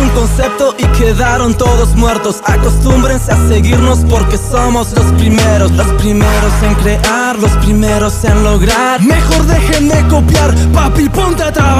un concepto y quedaron todos muertos. Acostúmbrense a seguirnos porque somos los primeros, los primeros en crear, los primeros en lograr. Mejor dejen de copiar, papi, ponte a trabajar.